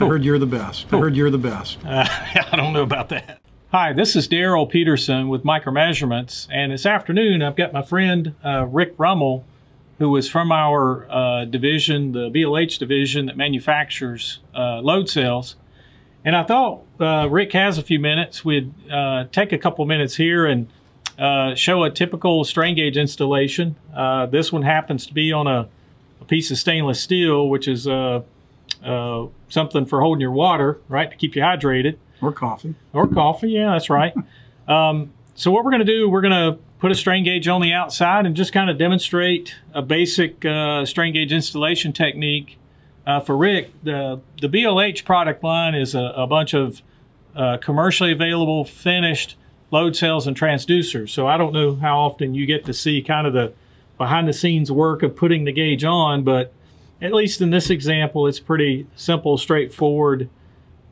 I heard you're the best. I heard you're the best. Uh, I don't know about that. Hi, this is Daryl Peterson with Micro-Measurements, and this afternoon I've got my friend uh, Rick Rummel, who is from our uh, division, the BLH division that manufactures uh, load cells. And I thought uh, Rick has a few minutes. We'd uh, take a couple minutes here and show a typical strain gauge installation. this one happens to be on a, a piece of stainless steel, which is uh, something for holding your water, right, to keep you hydrated. Or coffee. Or coffee, yeah, that's right. um, so what we're going to do, we're going to put a strain gauge on the outside and just kind of demonstrate a basic uh, strain gauge installation technique. Uh, for Rick, the, the BLH product line is a, a bunch of uh, commercially available finished load cells and transducers. So I don't know how often you get to see kind of the behind the scenes work of putting the gauge on, but at least in this example, it's pretty simple, straightforward.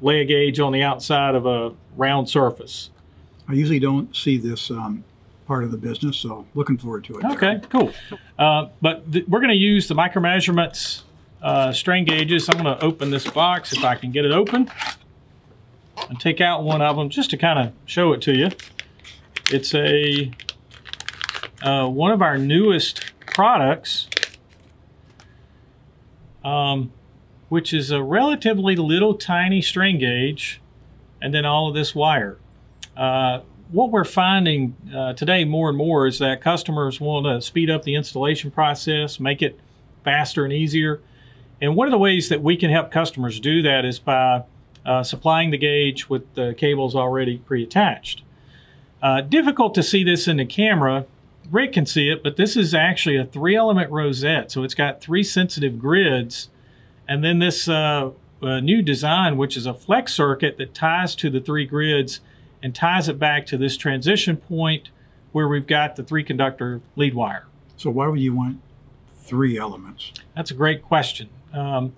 Lay a gauge on the outside of a round surface. I usually don't see this um, part of the business, so looking forward to it. Okay, cool. Uh, but we're going to use the Micro-Measurements uh, strain gauges. I'm to open this box if I can get it open and take out one of them just to kind of show it to you. It's a uh, one of our newest products um, which is a relatively little tiny strain gauge, and then all of this wire. Uh, what we're finding uh, today more and more is that customers want to speed up the installation process, make it faster and easier. And one of the ways that we can help customers do that is by uh, supplying the gauge with the cables already pre-attached. Uh, difficult to see this in the camera. Rick can see it, but this is actually a three element rosette. So it's got three sensitive grids and then this uh, uh, new design, which is a flex circuit that ties to the three grids and ties it back to this transition point where we've got the three conductor lead wire. So why would you want three elements? That's a great question. Um,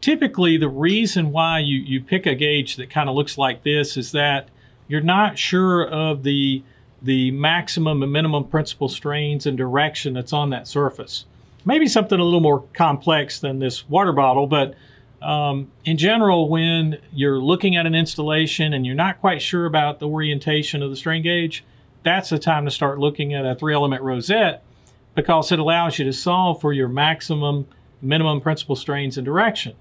typically, the reason why you, you pick a gauge that kind of looks like this is that you're not sure of the the maximum and minimum principal strains and direction that's on that surface. Maybe something a little more complex than this water bottle, but um, in general, when you're looking at an installation and you're not quite sure about the orientation of the strain gauge, that's the time to start looking at a three element rosette because it allows you to solve for your maximum, minimum principal strains and direction.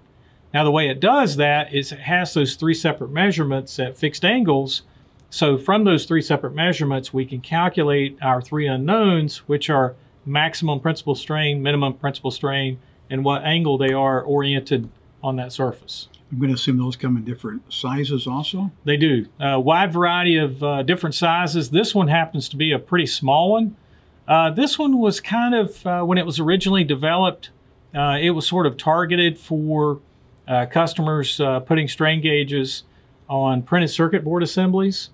Now, the way it does that is it has those three separate measurements at fixed angles. So from those three separate measurements, we can calculate our three unknowns, which are maximum principal strain, minimum principal strain, and what angle they are oriented on that surface. I'm going to assume those come in different sizes also? They do. A wide variety of uh, different sizes. This one happens to be a pretty small one. Uh, this one was kind of, uh, when it was originally developed, uh, it was sort of targeted for uh, customers uh, putting strain gauges on printed circuit board assemblies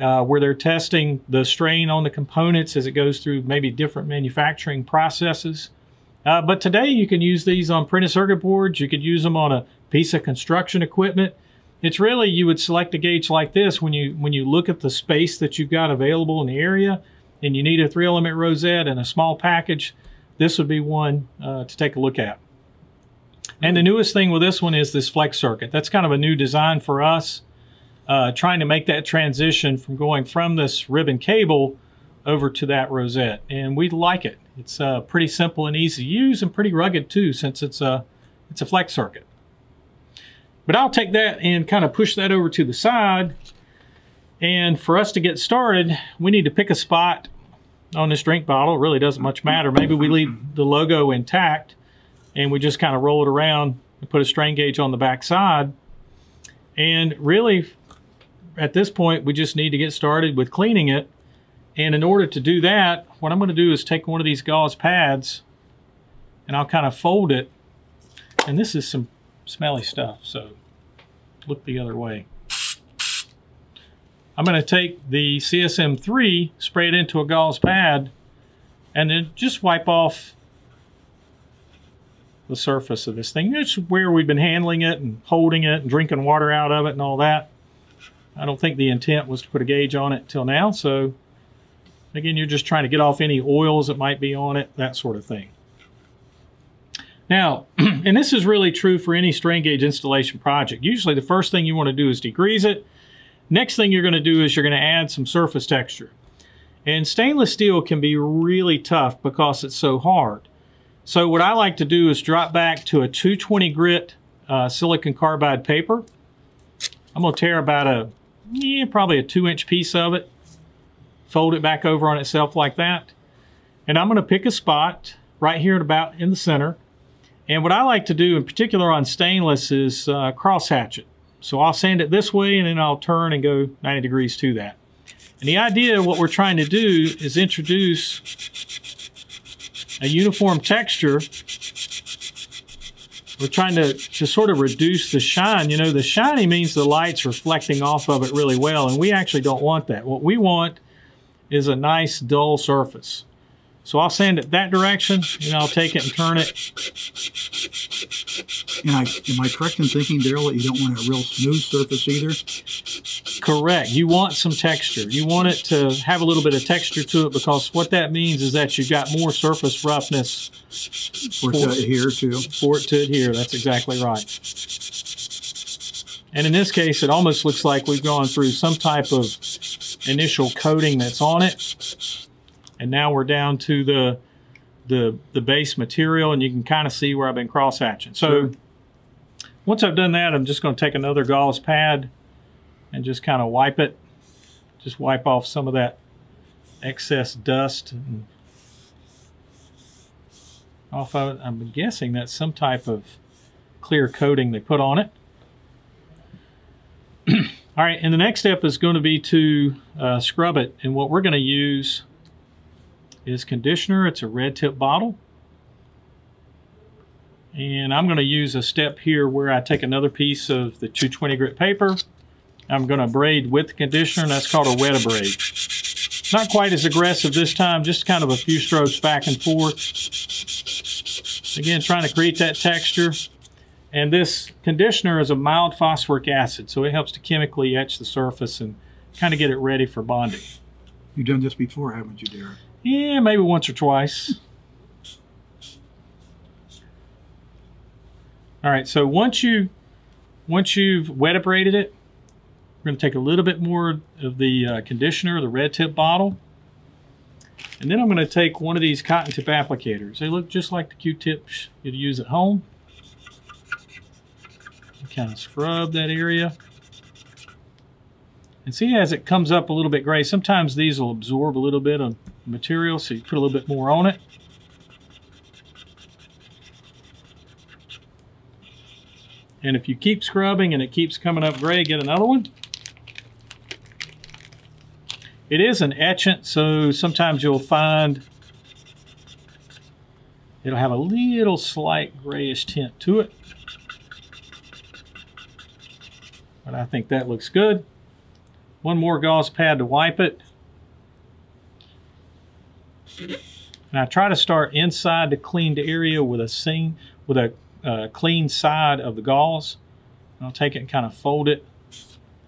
uh, where they're testing the strain on the components as it goes through maybe different manufacturing processes. Uh, but today you can use these on printed circuit boards. You could use them on a piece of construction equipment. It's really, you would select a gauge like this when you, when you look at the space that you've got available in the area and you need a three element rosette and a small package, this would be one uh, to take a look at. And the newest thing with this one is this flex circuit. That's kind of a new design for us uh, trying to make that transition from going from this ribbon cable over to that rosette. And we like it. It's uh, pretty simple and easy to use and pretty rugged too since it's a, it's a flex circuit. But I'll take that and kind of push that over to the side. And for us to get started, we need to pick a spot on this drink bottle. Really doesn't much matter. Maybe we leave the logo intact and we just kind of roll it around and put a strain gauge on the back side. And really, at this point, we just need to get started with cleaning it. And in order to do that, what I'm going to do is take one of these gauze pads and I'll kind of fold it. And this is some smelly stuff, so look the other way. I'm going to take the CSM3, spray it into a gauze pad, and then just wipe off the surface of this thing. It's where we've been handling it and holding it and drinking water out of it and all that. I don't think the intent was to put a gauge on it till now. So again, you're just trying to get off any oils that might be on it, that sort of thing. Now, and this is really true for any strain gauge installation project. Usually the first thing you want to do is degrease it. Next thing you're going to do is you're going to add some surface texture. And stainless steel can be really tough because it's so hard. So what I like to do is drop back to a 220 grit uh, silicon carbide paper. I'm going to tear about a, yeah, probably a two inch piece of it, fold it back over on itself like that. And I'm going to pick a spot right here at about in the center. And what I like to do in particular on stainless is uh, cross hatch it. So I'll sand it this way and then I'll turn and go 90 degrees to that. And the idea of what we're trying to do is introduce a uniform texture. We're trying to, to sort of reduce the shine. You know, the shiny means the light's reflecting off of it really well, and we actually don't want that. What we want is a nice dull surface. So I'll sand it that direction, and I'll take it and turn it. And I, am I correct in thinking, Daryl, that you don't want a real smooth surface either? Correct. You want some texture. You want it to have a little bit of texture to it because what that means is that you've got more surface roughness For it to adhere to. for it to adhere. That's exactly right. And in this case, it almost looks like we've gone through some type of initial coating that's on it. And now we're down to the the, the base material, and you can kind of see where I've been cross hatching. So Sure. once I've done that, I'm just going to take another gauze pad and just kind of wipe it. Just wipe off some of that excess dust off of it. I'm guessing that's some type of clear coating they put on it. All right, and the next step is going to be to uh, scrub it. And what we're going to use is conditioner. It's a red tip bottle. And I'm going to use a step here where I take another piece of the 220 grit paper. I'm going to abrade with the conditioner, and that's called a wet abrade. Not quite as aggressive this time, just kind of a few strokes back and forth. Again, trying to create that texture. And this conditioner is a mild phosphoric acid, so it helps to chemically etch the surface and kind of get it ready for bonding. You've done this before, haven't you, Darren? Yeah, maybe once or twice. All right, so once you once you've wet abraded it, we're going to take a little bit more of the uh, conditioner, the red tip bottle, and then I'm going to take one of these cotton tip applicators. They look just like the Q-tips you'd use at home. Kind of scrub that area. And see as it comes up a little bit gray, sometimes these will absorb a little bit of material, so you put a little bit more on it. And if you keep scrubbing and it keeps coming up gray, get another one. It is an etchant, so sometimes you'll find it'll have a little slight grayish tint to it. But I think that looks good. One more gauze pad to wipe it. And I try to start inside the cleaned area with a seam, with a uh, clean side of the gauze. And I'll take it and kind of fold it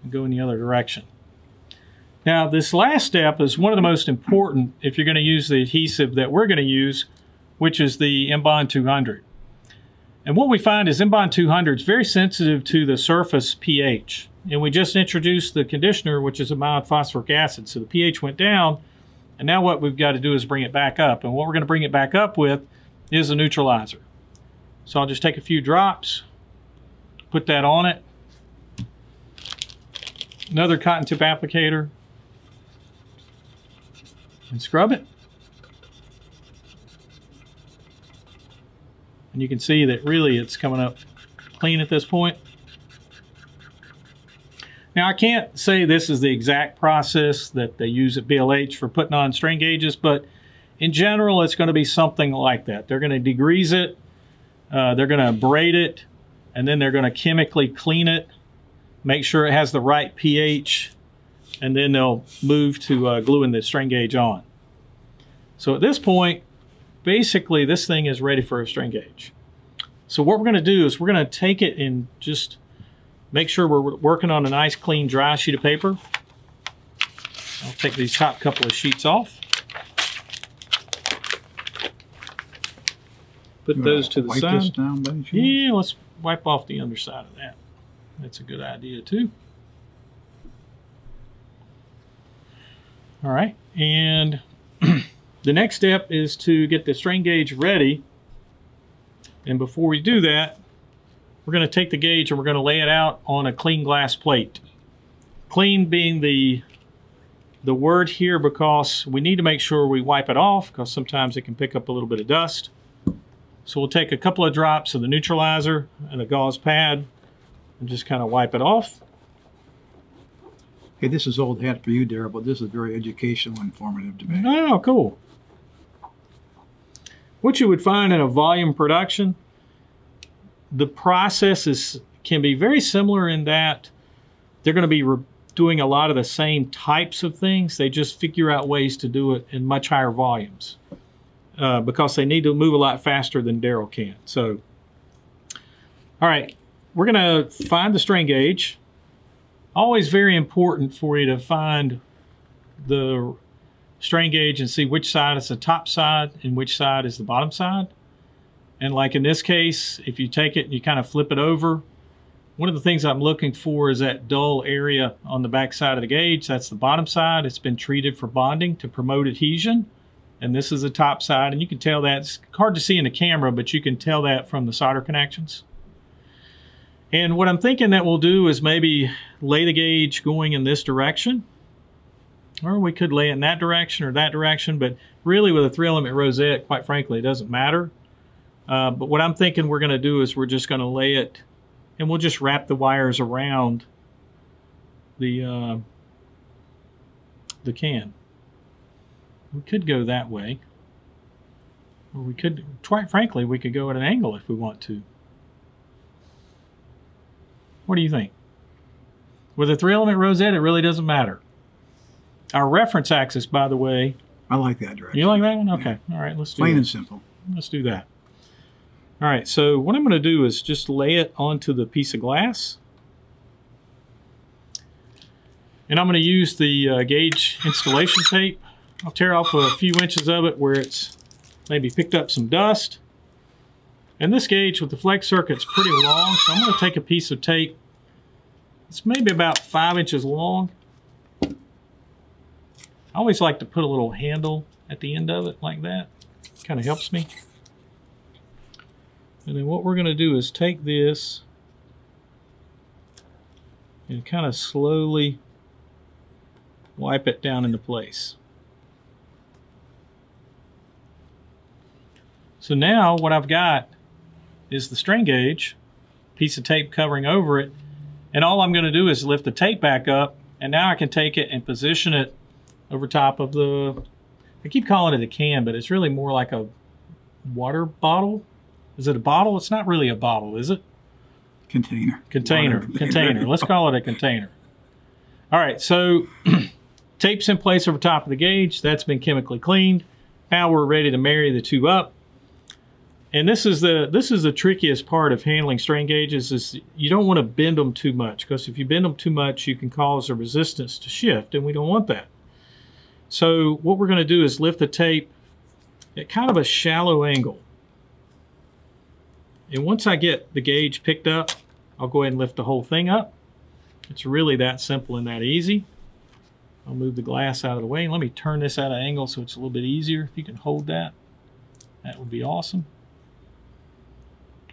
and go in the other direction. Now, this last step is one of the most important if you're going to use the adhesive that we're going to use, which is the M-Bond 200. And what we find is M-Bond 200 is very sensitive to the surface pH. And we just introduced the conditioner, which is a mild phosphoric acid. So the pH went down, and now what we've got to do is bring it back up. And what we're going to bring it back up with is a neutralizer. So I'll just take a few drops, put that on it. Another cotton tip applicator, and scrub it. And you can see that really it's coming up clean at this point. Now I can't say this is the exact process that they use at BLH for putting on strain gauges, but in general it's going to be something like that. They're going to degrease it, uh, they're going to abrade it, and then they're going to chemically clean it, make sure it has the right pH, and then they'll move to uh, gluing the strain gauge on. So at this point, basically this thing is ready for a strain gauge. So what we're going to do is we're going to take it and just make sure we're working on a nice clean dry sheet of paper. I'll take these top couple of sheets off. Put those to the wipe side. this down? Yeah, let's wipe off the underside of that. That's a good idea too. All right, and the next step is to get the strain gauge ready. And before we do that, we're going to take the gauge and we're going to lay it out on a clean glass plate. Clean being the the word here because we need to make sure we wipe it off because sometimes it can pick up a little bit of dust. So we'll take a couple of drops of the neutralizer and a gauze pad and just kind of wipe it off. Hey, this is old hat for you, Daryl, but this is very educational, and informative to me. Oh, cool. What you would find in a volume production, the process is, can be very similar in that they're going to be doing a lot of the same types of things. They just figure out ways to do it in much higher volumes uh, because they need to move a lot faster than Daryl can. So, all right, we're going to find the strain gauge. Always very important for you to find the strain gauge and see which side is the top side and which side is the bottom side. And like in this case, if you take it and you kind of flip it over, one of the things I'm looking for is that dull area on the back side of the gauge. That's the bottom side. It's been treated for bonding to promote adhesion. And this is the top side. And you can tell that, it's hard to see in the camera, but you can tell that from the solder connections. And what I'm thinking that we'll do is maybe lay the gauge going in this direction or we could lay it in that direction or that direction, but really with a three element rosette, quite frankly, it doesn't matter. Uh, but what I'm thinking we're going to do is we're just going to lay it and we'll just wrap the wires around the, uh, the can. We could go that way. Or we could, quite frankly, we could go at an angle if we want to. What do you think? With a three element rosette, it really doesn't matter. Our reference axis, by the way, I like that direction. you like that one? Okay. All right, let's do Plain that. and simple. Let's do that. All right, so what I'm going to do is just lay it onto the piece of glass. And I'm going to use the uh, gauge installation tape. I'll tear off a few inches of it where it's maybe picked up some dust. And this gauge with the flex circuit's pretty long, so I'm going to take a piece of tape. It's maybe about five inches long. I always like to put a little handle at the end of it like that. Kind of helps me. And then what we're going to do is take this and kind of slowly wipe it down into place. So now what I've got is the strain gauge, piece of tape covering over it, and all I'm going to do is lift the tape back up, and now I can take it and position it over top of the, I keep calling it a can, but it's really more like a water bottle. Is it a bottle? It's not really a bottle, is it? Container. Container, Water container. Let's call it a container. All right, so tape's in place over top of the gauge. That's been chemically cleaned. Now we're ready to marry the two up. And this is the this is the trickiest part of handling strain gauges is you don't want to bend them too much because if you bend them too much, you can cause the resistance to shift, and we don't want that. So what we're going to do is lift the tape at kind of a shallow angle. And once I get the gauge picked up, I'll go ahead and lift the whole thing up. It's really that simple and that easy. I'll move the glass out of the way. Let me turn this at an angle so it's a little bit easier. If you can hold that, that would be awesome.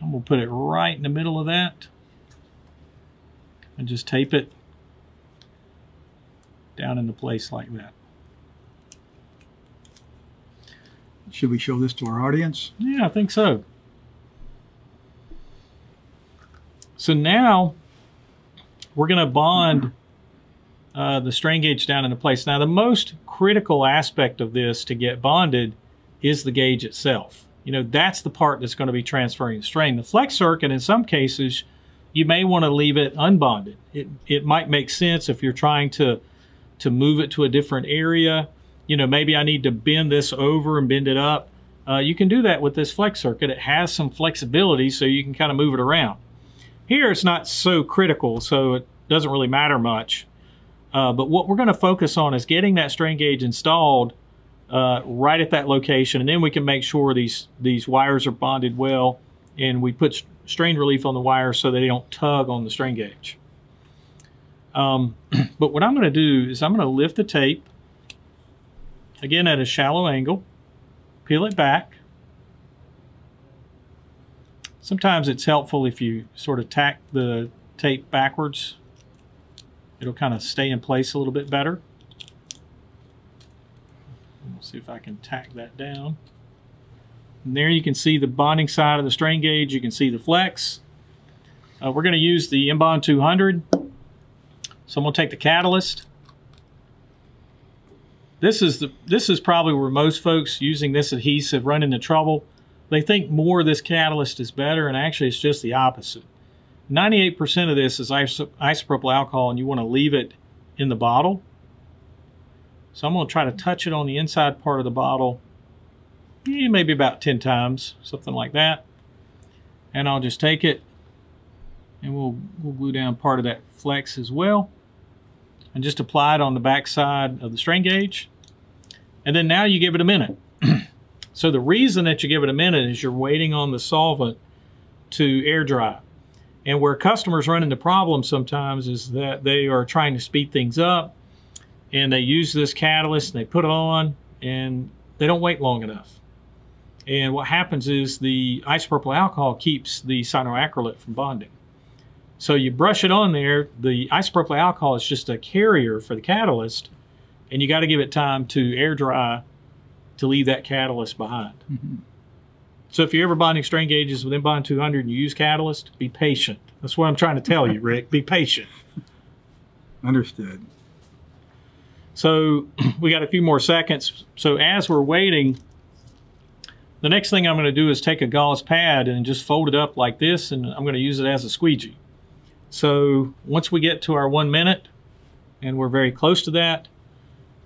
I'm going to put it right in the middle of that and just tape it down into place like that. Should we show this to our audience? Yeah, I think so. So now we're going to bond uh, the strain gauge down into place. Now, the most critical aspect of this to get bonded is the gauge itself. You know, that's the part that's going to be transferring the strain. The flex circuit, in some cases, you may want to leave it unbonded. It, it might make sense if you're trying to, to move it to a different area. You know, maybe I need to bend this over and bend it up. Uh, you can do that with this flex circuit. It has some flexibility so you can kind of move it around. Here it's not so critical, so it doesn't really matter much. Uh, but what we're going to focus on is getting that strain gauge installed uh, right at that location, and then we can make sure these these wires are bonded well, and we put strain relief on the wires so they don't tug on the strain gauge. Um, but what I'm going to do is I'm going to lift the tape again at a shallow angle, peel it back. Sometimes it's helpful if you sort of tack the tape backwards. It'll kind of stay in place a little bit better. We'll see if I can tack that down. And there you can see the bonding side of the strain gauge. You can see the flex. Uh, we're going to use the M-Bond 200. So I'm going to take the catalyst. This is the this is probably where most folks using this adhesive run into trouble. They think more of this catalyst is better, and actually it's just the opposite. 98% of this is isopropyl alcohol, and you want to leave it in the bottle. So I'm going to try to touch it on the inside part of the bottle, eh, maybe about 10 times, something like that. And I'll just take it, and we'll, we'll glue down part of that flex as well and just apply it on the back side of the strain gauge. And then now you give it a minute. So the reason that you give it a minute is you're waiting on the solvent to air dry. And where customers run into problems sometimes is that they are trying to speed things up and they use this catalyst and they put it on and they don't wait long enough. And what happens is the isopropyl alcohol keeps the cyanoacrylate from bonding. So you brush it on there. The isopropyl alcohol is just a carrier for the catalyst, and you got to give it time to air dry to leave that catalyst behind. Mm-hmm. So if you're ever bonding strain gauges with M-Bond 200 and you use catalyst, be patient. That's what I'm trying to tell you, Rick. Be patient. Understood. So we got a few more seconds. So as we're waiting, the next thing I'm going to do is take a gauze pad and just fold it up like this, and I'm going to use it as a squeegee. So once we get to our one minute, and we're very close to that,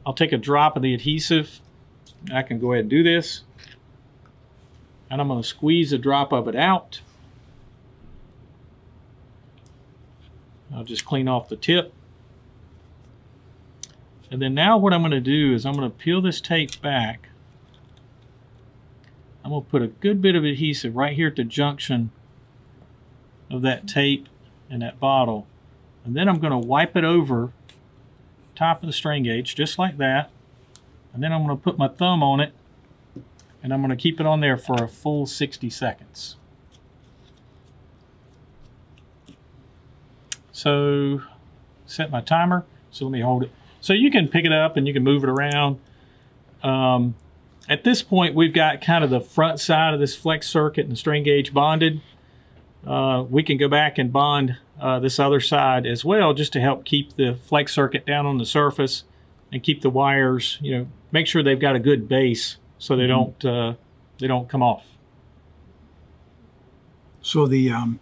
I'll take a drop of the adhesive. I can go ahead and do this. And I'm going to squeeze a drop of it out. I'll just clean off the tip. And then now what I'm going to do is I'm going to peel this tape back. I'm going to put a good bit of adhesive right here at the junction of that tape and that bottle. And then I'm going to wipe it over top of the strain gauge just like that. And then I'm going to put my thumb on it and I'm going to keep it on there for a full 60 seconds. So set my timer. So let me hold it. So you can pick it up and you can move it around. Um, at this point, we've got kind of the front side of this flex circuit and the strain gauge bonded uh, we can go back and bond uh, this other side as well just to help keep the flex circuit down on the surface and keep the wires, you know, make sure they've got a good base so they mm-hmm. don't uh, they don't come off. So the um,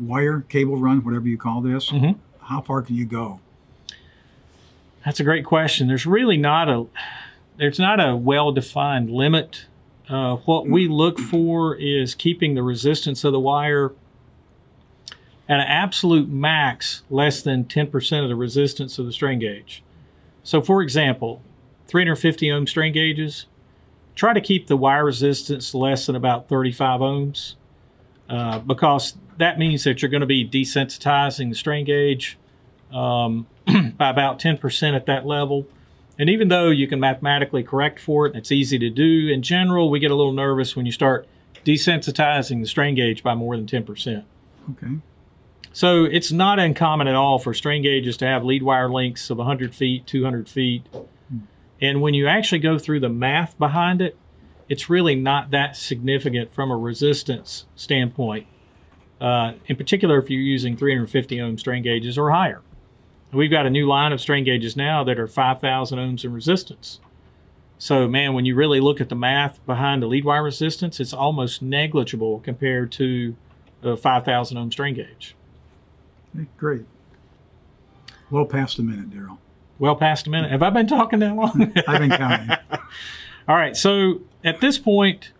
wire cable run, whatever you call this, mm-hmm. how far can you go? That's a great question. There's really not a there's not a well defined limit uh, what we look for is keeping the resistance of the wire at an absolute max less than 10% of the resistance of the strain gauge. So for example, 350 ohm strain gauges, try to keep the wire resistance less than about 35 ohms uh, because that means that you're going to be desensitizing the strain gauge um, by about 10% at that level. And even though you can mathematically correct for it, and it's easy to do, in general, we get a little nervous when you start desensitizing the strain gauge by more than 10%. Okay. So it's not uncommon at all for strain gauges to have lead wire lengths of 100 feet, 200 feet. And when you actually go through the math behind it, it's really not that significant from a resistance standpoint. Uh, in particular, if you're using 350 ohm strain gauges or higher. We've got a new line of strain gauges now that are 5,000 ohms in resistance. So, man, when you really look at the math behind the lead wire resistance, it's almost negligible compared to a 5,000 ohm strain gauge. Great. Well past a minute, Daryl. Well past a minute. Have I been talking that long? I've been counting. All right. So at this point,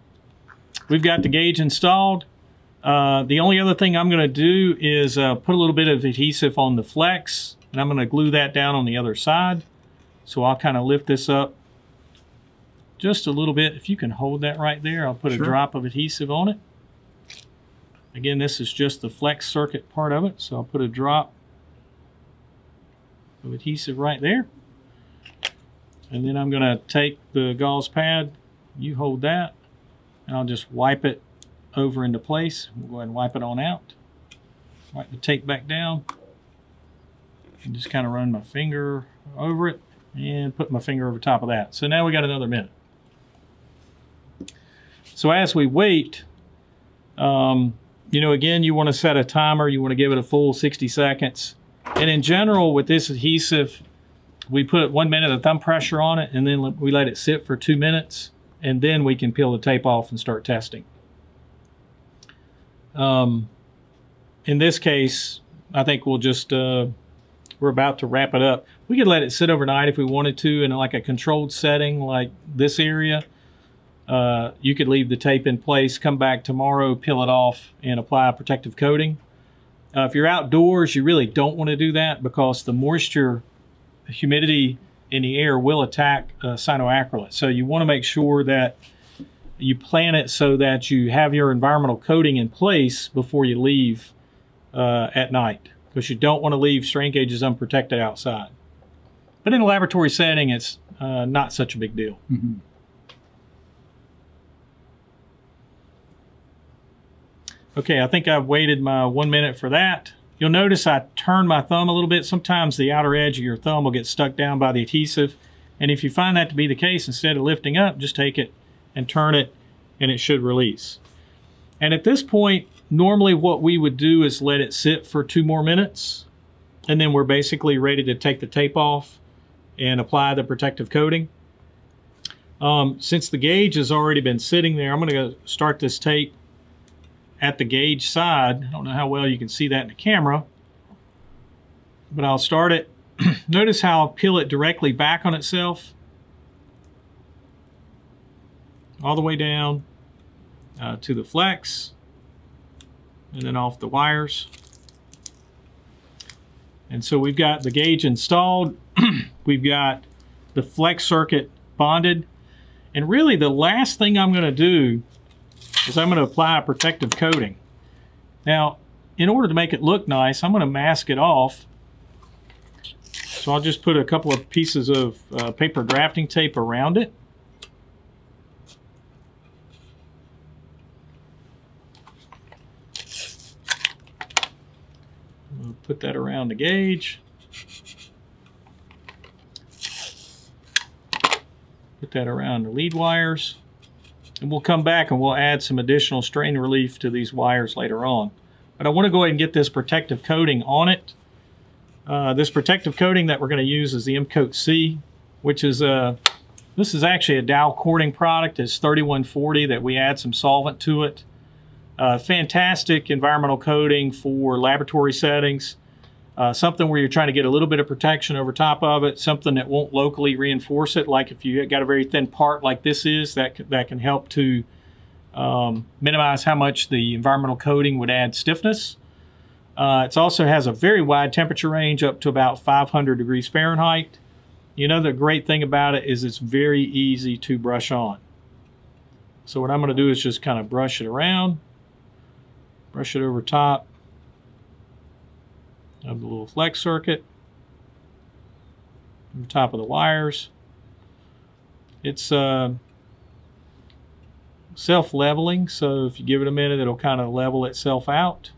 we've got the gauge installed. Uh, the only other thing I'm going to do is uh, put a little bit of adhesive on the flex, and I'm going to glue that down on the other side. So I'll kind of lift this up just a little bit. If you can hold that right there, I'll put Sure. a drop of adhesive on it. Again, this is just the flex circuit part of it, so I'll put a drop of adhesive right there. And then I'm going to take the gauze pad, you hold that, and I'll just wipe it over into place. We'll go ahead and wipe it on out. Wipe the tape back down. And just kind of run my finger over it and put my finger over top of that. So now we got another minute. So as we wait, um, you know, again, you want to set a timer. You want to give it a full 60 seconds. And in general, with this adhesive, we put one minute of thumb pressure on it, and then we let it sit for two minutes, and then we can peel the tape off and start testing. Um, in this case, I think we'll just, uh, we're about to wrap it up. We could let it sit overnight if we wanted to in like a controlled setting like this area. Uh, you could leave the tape in place, come back tomorrow, peel it off, and apply a protective coating. Uh, if you're outdoors, you really don't want to do that because the moisture, humidity in the air will attack uh, cyanoacrylate. So you want to make sure that you plan it so that you have your environmental coating in place before you leave uh, at night because you don't want to leave strain gauges unprotected outside. But in a laboratory setting, it's uh, not such a big deal. Mhm. Okay, I think I've waited my one minute for that. You'll notice I turn my thumb a little bit. Sometimes the outer edge of your thumb will get stuck down by the adhesive. And if you find that to be the case, instead of lifting up, just take it and turn it and it should release. And at this point, normally what we would do is let it sit for two more minutes. And then we're basically ready to take the tape off and apply the protective coating. Um, since the gauge has already been sitting there, I'm going to start this tape at the gauge side. I don't know how well you can see that in the camera, but I'll start it. Notice how I'll peel it directly back on itself, all the way down uh, to the flex, and then off the wires. And so we've got the gauge installed. we've got the flex circuit bonded. And really the last thing I'm going to do is I'm going to apply a protective coating. Now, in order to make it look nice, I'm going to mask it off. So I'll just put a couple of pieces of uh, paper drafting tape around it. Put that around the gauge. Put that around the lead wires. And we'll come back and we'll add some additional strain relief to these wires later on. But I want to go ahead and get this protective coating on it. Uh, this protective coating that we're going to use is the M-Coat C, which is a, this is actually a Dow Corning product. It's 3140 that we add some solvent to it. Uh, fantastic environmental coating for laboratory settings. Uh, something where you're trying to get a little bit of protection over top of it, something that won't locally reinforce it. Like if you got a very thin part like this is, that, that can help to um, minimize how much the environmental coating would add stiffness. Uh, it also has a very wide temperature range up to about 500 degrees Fahrenheit. You know, the great thing about it is it's very easy to brush on. So what I'm going to do is just kind of brush it around, brush it over top of the little flex circuit, over top of the wires. It's uh, self-leveling, so if you give it a minute, it'll kind of level itself out.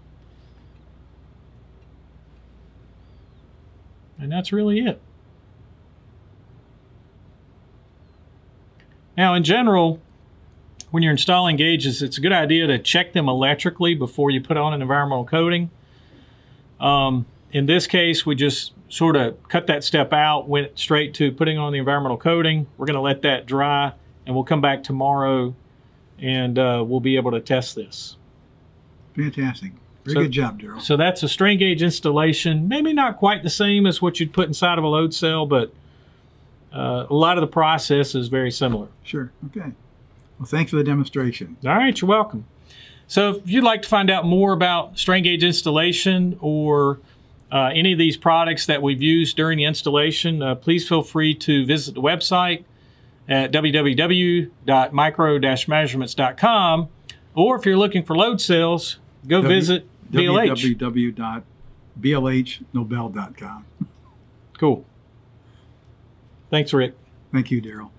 And that's really it. Now, in general, when you're installing gauges, it's a good idea to check them electrically before you put on an environmental coating. Um, in this case, we just sort of cut that step out, went straight to putting on the environmental coating. We're going to let that dry, and we'll come back tomorrow, and uh, we'll be able to test this. Fantastic. Very So- good job, Daryl. So that's a strain gauge installation. Maybe not quite the same as what you'd put inside of a load cell, but uh, a lot of the process is very similar. Sure. Okay. Well, thanks for the demonstration. All right, you're welcome. So if you'd like to find out more about strain gauge installation or uh, any of these products that we've used during the installation, uh, please feel free to visit the website at www.micro-measurements.com. Or if you're looking for load cells, go W- visit BLH. www.blhnobel.com. Cool. Thanks, Rick. Thank you, Daryl.